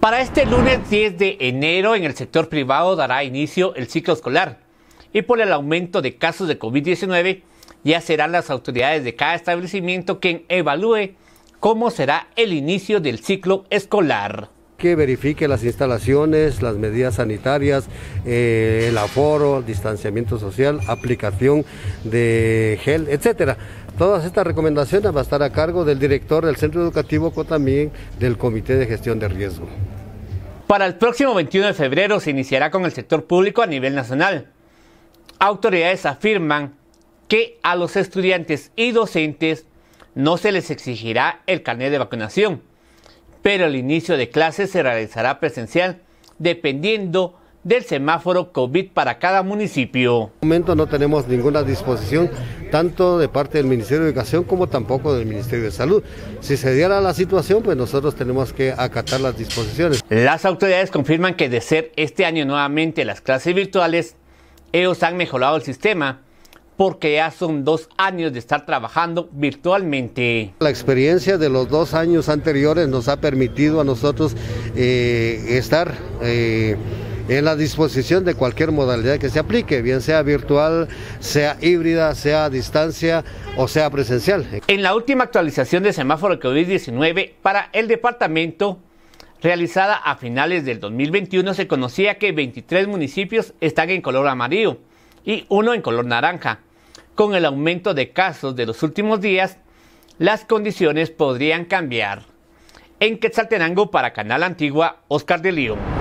Para este lunes 10 de enero en el sector privado dará inicio el ciclo escolar y por el aumento de casos de COVID-19 ya serán las autoridades de cada establecimiento quien evalúe cómo será el inicio del ciclo escolar que verifique las instalaciones, las medidas sanitarias, eh, el aforo, distanciamiento social, aplicación de gel, etcétera. Todas estas recomendaciones va a estar a cargo del director del centro educativo, o también del comité de gestión de riesgo. Para el próximo 21 de febrero se iniciará con el sector público a nivel nacional. Autoridades afirman que a los estudiantes y docentes no se les exigirá el carnet de vacunación pero el inicio de clases se realizará presencial dependiendo del semáforo COVID para cada municipio. En momento no tenemos ninguna disposición, tanto de parte del Ministerio de Educación como tampoco del Ministerio de Salud. Si se diera la situación, pues nosotros tenemos que acatar las disposiciones. Las autoridades confirman que de ser este año nuevamente las clases virtuales, ellos han mejorado el sistema porque ya son dos años de estar trabajando virtualmente. La experiencia de los dos años anteriores nos ha permitido a nosotros eh, estar... Eh, en la disposición de cualquier modalidad que se aplique, bien sea virtual, sea híbrida, sea a distancia o sea presencial. En la última actualización de semáforo COVID-19 para el departamento, realizada a finales del 2021, se conocía que 23 municipios están en color amarillo y uno en color naranja. Con el aumento de casos de los últimos días, las condiciones podrían cambiar. En Quetzaltenango para Canal Antigua, Oscar de Lío.